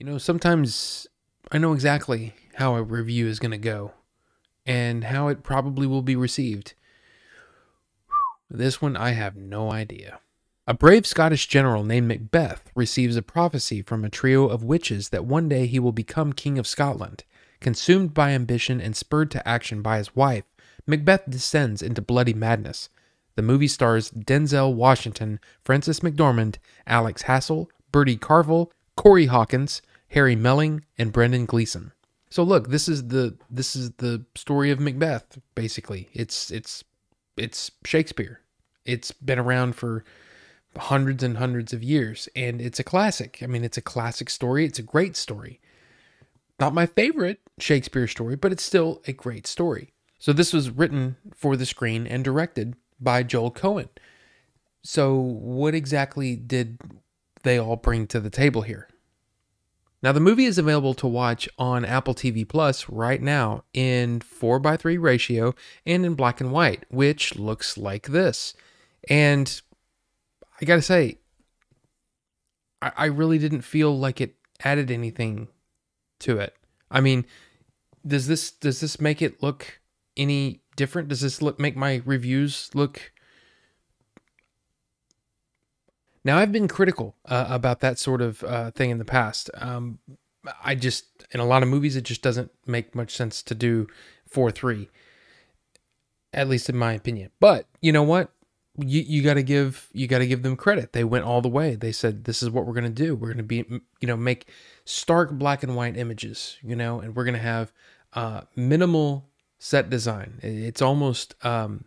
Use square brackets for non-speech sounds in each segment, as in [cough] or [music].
You know, sometimes I know exactly how a review is going to go and how it probably will be received. This one, I have no idea. A brave Scottish general named Macbeth receives a prophecy from a trio of witches that one day he will become King of Scotland. Consumed by ambition and spurred to action by his wife, Macbeth descends into bloody madness. The movie stars Denzel Washington, Frances McDormand, Alex Hassell, Bertie Carvel, Corey Hawkins, Harry Melling, and Brendan Gleeson. So look, this is the this is the story of Macbeth. Basically, it's it's it's Shakespeare. It's been around for hundreds and hundreds of years, and it's a classic. I mean, it's a classic story. It's a great story. Not my favorite Shakespeare story, but it's still a great story. So this was written for the screen and directed by Joel Coen. So what exactly did they all bring to the table here? Now, the movie is available to watch on Apple TV Plus right now in 4x3 ratio and in black and white, which looks like this. And I gotta say, I, I really didn't feel like it added anything to it. I mean, does this does this make it look any different? Does this look make my reviews look now, I've been critical uh, about that sort of uh, thing in the past. Um, I just, in a lot of movies, it just doesn't make much sense to do 4 3, at least in my opinion. But you know what? You, you got to give you got to give them credit. They went all the way. They said this is what we're going to do. We're going to be you know make stark black and white images, you know, and we're going to have uh, minimal set design. It's almost um,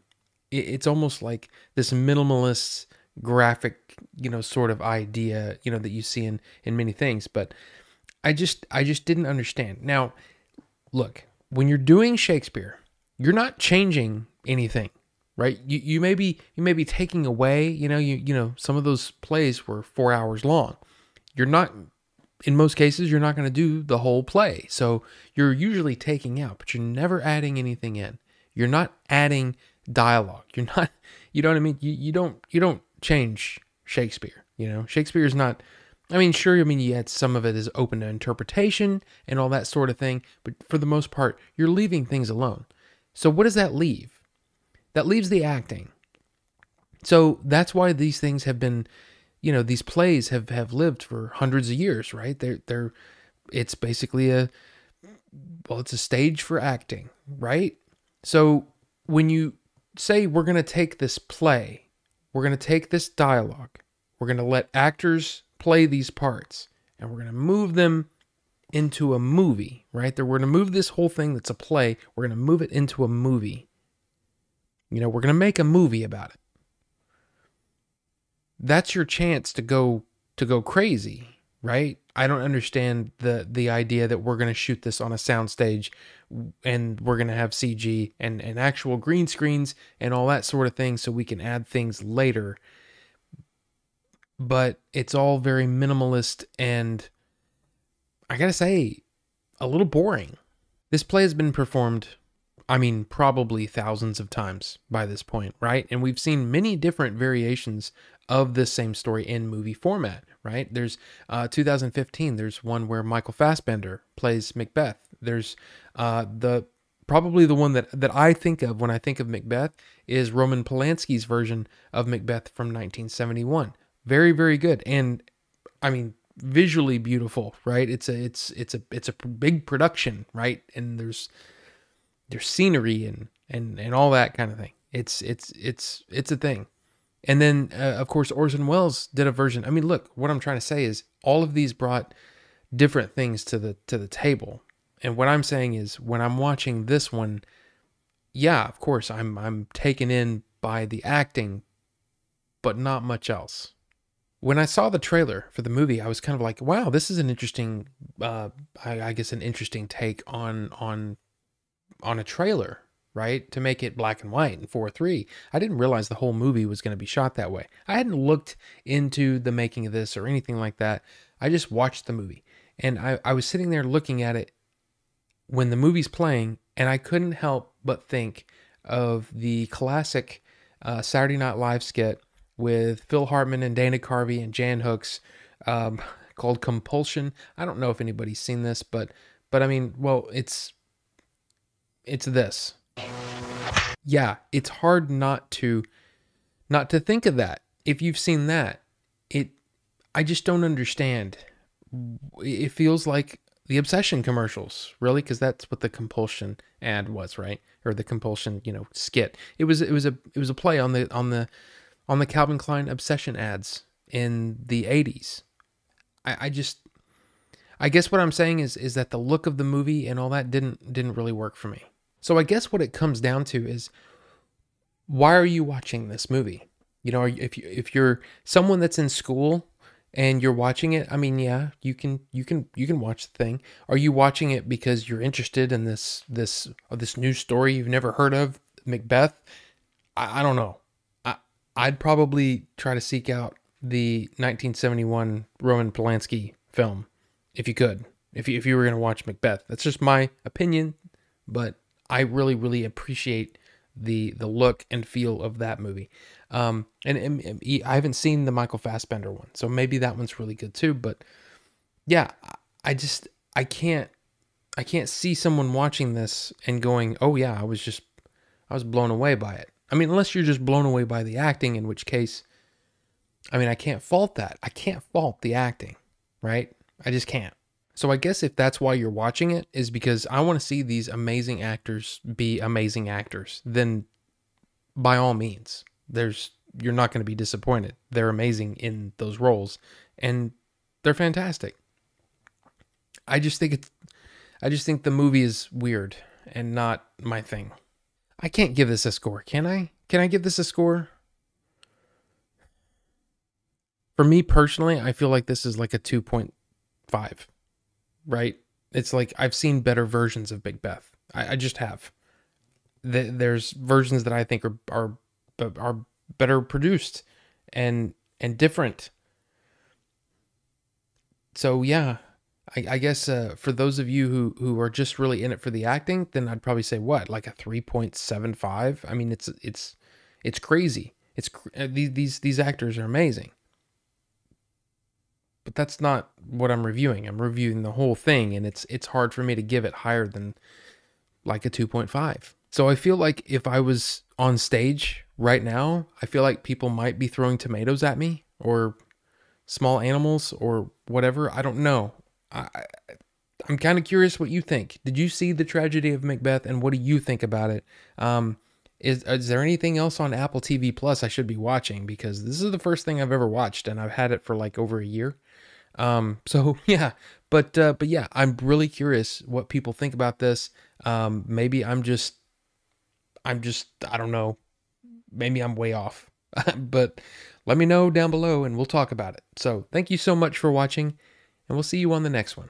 it's almost like this minimalist graphic, you know, sort of idea, you know, that you see in in many things, but I just I just didn't understand. Now, look, when you're doing Shakespeare, you're not changing anything, right? You you may be you may be taking away, you know, you you know, some of those plays were 4 hours long. You're not in most cases you're not going to do the whole play. So, you're usually taking out, but you're never adding anything in. You're not adding dialogue. You're not [laughs] you know what I mean? You you don't you don't change Shakespeare. You know, Shakespeare is not. I mean, sure. I mean, yet some of it is open to interpretation and all that sort of thing. But for the most part, you're leaving things alone. So what does that leave? That leaves the acting. So that's why these things have been, you know, these plays have have lived for hundreds of years, right? They're they're, it's basically a, well, it's a stage for acting, right? So when you say we're going to take this play we're going to take this dialogue, we're going to let actors play these parts, and we're going to move them into a movie, right? We're going to move this whole thing that's a play, we're going to move it into a movie. You know, we're going to make a movie about it. That's your chance to go to go crazy, right? I don't understand the the idea that we're going to shoot this on a soundstage and we're going to have CG and, and actual green screens and all that sort of thing so we can add things later. But it's all very minimalist and I got to say, a little boring. This play has been performed, I mean, probably thousands of times by this point, right? And we've seen many different variations of this same story in movie format, right? There's uh, 2015, there's one where Michael Fassbender plays Macbeth. There's uh, the probably the one that, that I think of when I think of Macbeth is Roman Polanski's version of Macbeth from 1971. Very, very good. And I mean, visually beautiful, right? It's a, it's, it's a, it's a big production, right? And there's, there's scenery and, and, and all that kind of thing. It's, it's, it's, it's a thing. And then, uh, of course, Orson Welles did a version. I mean, look, what I'm trying to say is all of these brought different things to the to the table. And what I'm saying is when I'm watching this one, yeah, of course, I'm I'm taken in by the acting, but not much else. When I saw the trailer for the movie, I was kind of like, "Wow, this is an interesting, uh, I, I guess, an interesting take on on on a trailer right? To make it black and white and 4 3. I didn't realize the whole movie was going to be shot that way. I hadn't looked into the making of this or anything like that. I just watched the movie. And I, I was sitting there looking at it when the movie's playing, and I couldn't help but think of the classic uh, Saturday Night Live skit with Phil Hartman and Dana Carvey and Jan Hooks um, [laughs] called Compulsion. I don't know if anybody's seen this, but but I mean, well, it's it's this. Yeah, it's hard not to not to think of that. If you've seen that, it I just don't understand. It feels like the obsession commercials, really, because that's what the compulsion ad was, right? Or the compulsion, you know, skit. It was it was a it was a play on the on the on the Calvin Klein obsession ads in the 80s. I, I just I guess what I'm saying is is that the look of the movie and all that didn't didn't really work for me. So I guess what it comes down to is why are you watching this movie? You know, if you if you're someone that's in school and you're watching it, I mean, yeah, you can you can you can watch the thing. Are you watching it because you're interested in this this this new story you've never heard of, Macbeth? I, I don't know. I I'd probably try to seek out the 1971 Roman Polanski film if you could. If you if you were going to watch Macbeth. That's just my opinion, but I really really appreciate the the look and feel of that movie. Um, and, and, and, I haven't seen the Michael Fassbender one, so maybe that one's really good too. But yeah, I just I can't I can't see someone watching this and going, oh yeah, I was just I was blown away by it. I mean, unless you're just blown away by the acting, in which case, I mean, I can't fault that. I can't fault the acting, right? I just can't. So I guess if that's why you're watching it is because I want to see these amazing actors be amazing actors, then by all means, there's you're not going to be disappointed. They're amazing in those roles and they're fantastic. I just think it's I just think the movie is weird and not my thing. I can't give this a score, can I? Can I give this a score? For me personally, I feel like this is like a 2.5 right? It's like I've seen better versions of Macbeth. I, I just have. The, there's versions that I think are are are better produced and and different. So yeah, I, I guess uh, for those of you who who are just really in it for the acting, then I'd probably say what like a three point seven five. I mean, it's it's it's crazy. It's uh, these these these actors are amazing but that's not what I'm reviewing. I'm reviewing the whole thing and it's it's hard for me to give it higher than like a 2.5. So I feel like if I was on stage right now, I feel like people might be throwing tomatoes at me or small animals or whatever. I don't know. I, I'm kind of curious what you think. Did you see the tragedy of Macbeth and what do you think about it? Um, is, is there anything else on Apple TV Plus I should be watching? Because this is the first thing I've ever watched and I've had it for like over a year. Um, so [laughs] yeah, but uh, but yeah, I'm really curious what people think about this. Um, maybe I'm just, I'm just, I don't know. Maybe I'm way off, [laughs] but let me know down below and we'll talk about it. So thank you so much for watching, and we'll see you on the next one.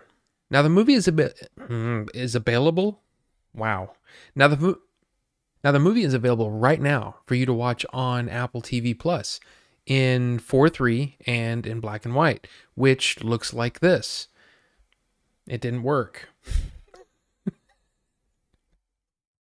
Now the movie is a bit mm, is available. Wow. Now the now the movie is available right now for you to watch on Apple TV Plus in 4.3 and in black and white, which looks like this. It didn't work.